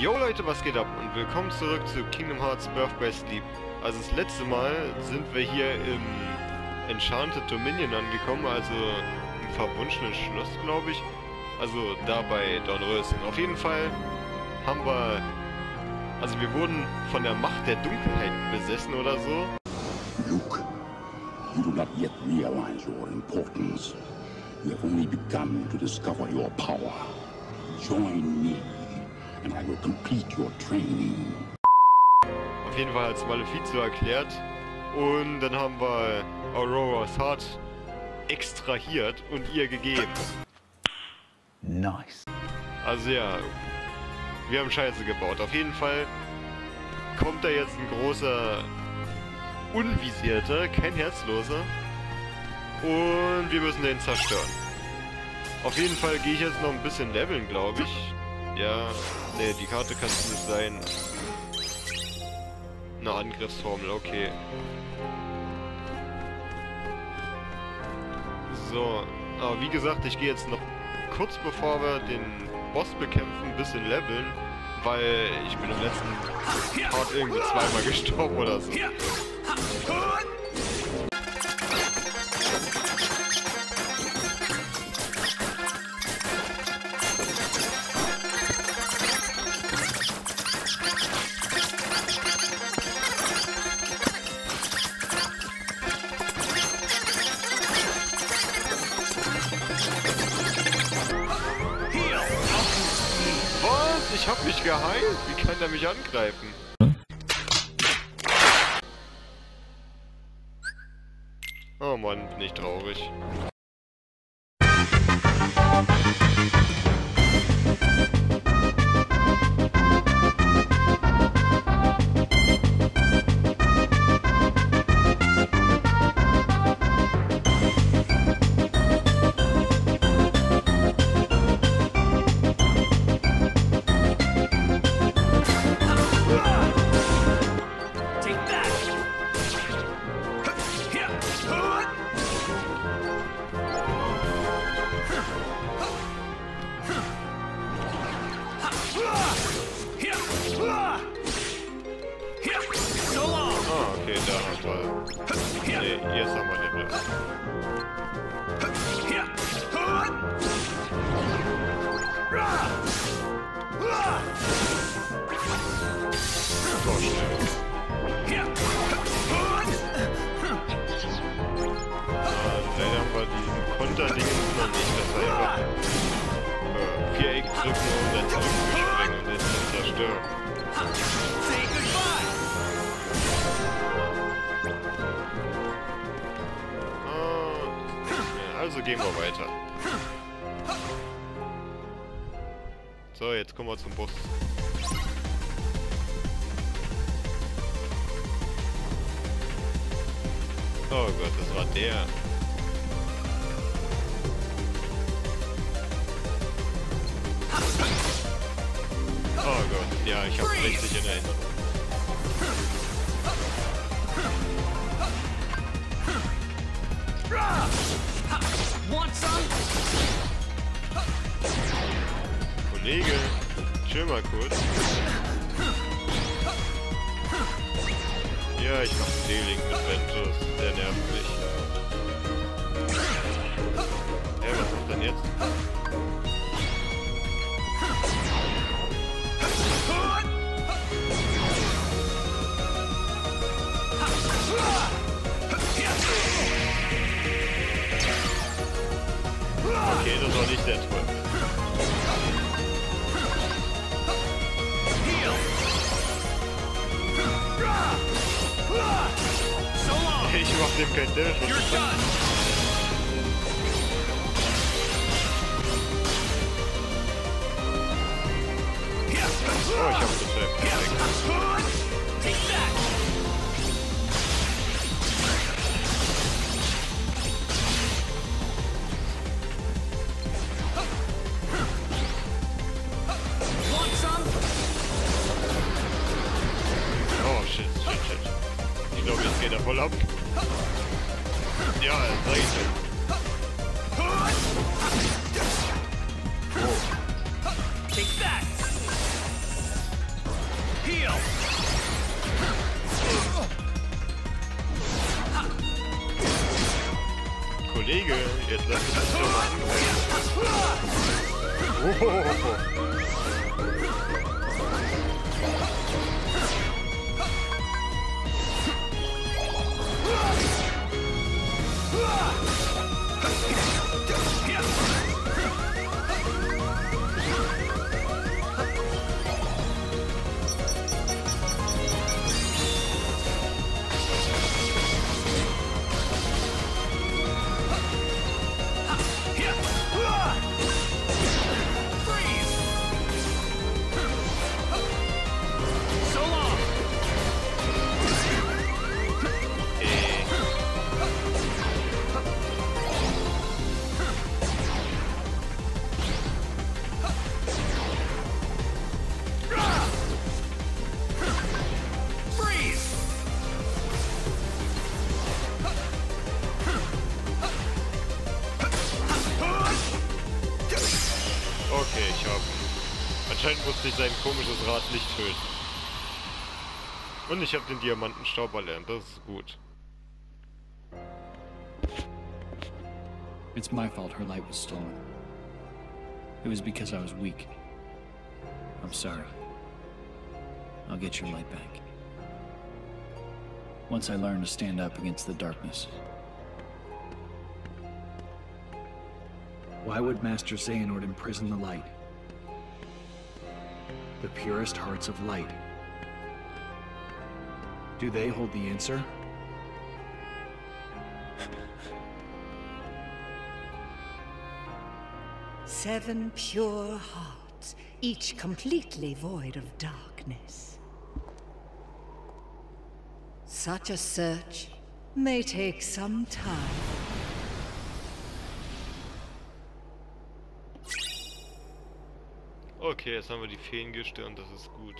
Yo Leute, was geht ab? Und willkommen zurück zu Kingdom Hearts Birth by Sleep. Also das letzte Mal sind wir hier im Enchanted Dominion angekommen, also im verwunschenen Schloss, glaube ich. Also da bei Dornröschen. Auf jeden Fall haben wir... Also wir wurden von der Macht der Dunkelheit besessen oder so. Luke, you do not yet realize your importance. You have only begun to discover your power. Join me, and I will complete your training. Auf jeden Fall als Maleficio erklärt. Und dann haben wir Aurora's Heart extrahiert und ihr gegeben. Nice. Also ja, wir haben Scheiße gebaut. Auf jeden Fall kommt da jetzt ein großer Unvisierter, kein Herzloser. Und wir müssen den zerstören. Auf jeden Fall gehe ich jetzt noch ein bisschen leveln, glaube ich. Ja, ne, die Karte kann es nicht sein. Eine Angriffsformel, okay. So, aber wie gesagt, ich gehe jetzt noch kurz bevor wir den Boss bekämpfen, ein bisschen leveln, weil ich bin im letzten Part irgendwie zweimal gestorben oder so. Ich hab mich geheilt? Wie kann der mich angreifen? Oh Mann, bin ich traurig. Nee, jetzt haben wir den Rest. Ah, leider haben wir diesen Konterdingen noch nicht. Das war einfach äh, Viereck drücken So, jetzt kommen wir zum Boss. Oh Gott, das war der. Oh Gott, ja, ich hab's richtig in Erinnerung. Want some? Kollege, chill mal kurz. Ja, ich mach Dealing mit Ventus. Der nervt mich. Hä, was macht denn jetzt? Okay, das war nicht der Toll. You want them good, there's You're done. Genial, sag ich dir. Kollege, jetzt lass mich das doch machen. Oh. oh, oh, oh. Yeah. Anscheinend musste ich sein komisches Rad nicht töten. Und ich habe den Diamantenstaub erlernt, das ist gut. It's my fault her light was stolen. It was because I was weak. I'm sorry. I'll get your light back. Once I learn to stand up against the darkness. Why would Master Xehanort imprison the light? The purest hearts of light. Do they hold the answer? Seven pure hearts, each completely void of darkness. Such a search may take some time. Okay, jetzt haben wir die Feen gestirnt, das ist gut.